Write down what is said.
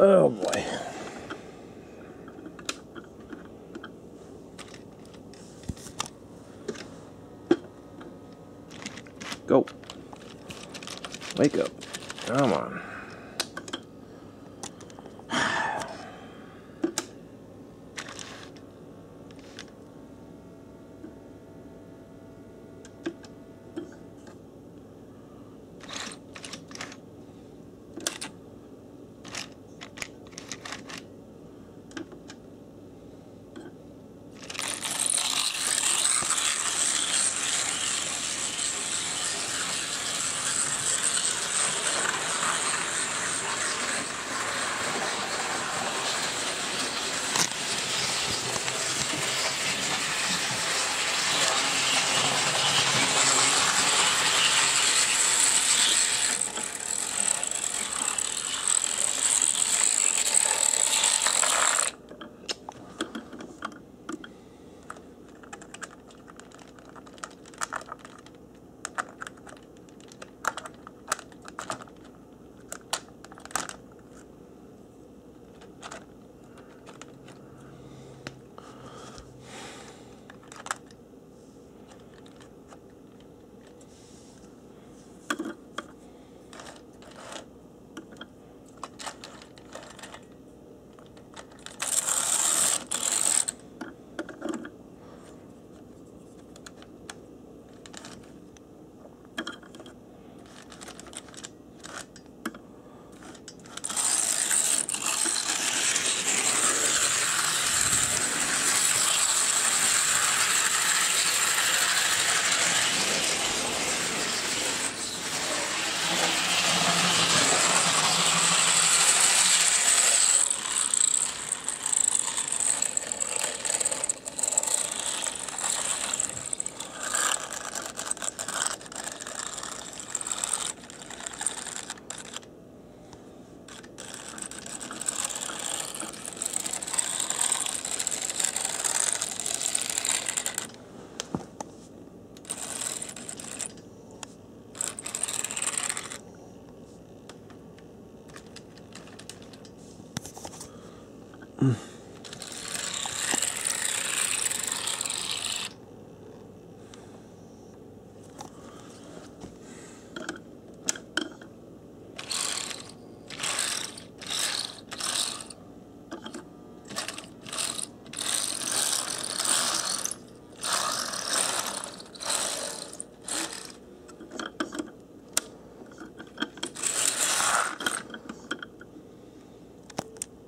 Oh boy. Go. Wake up. Come on. Mm.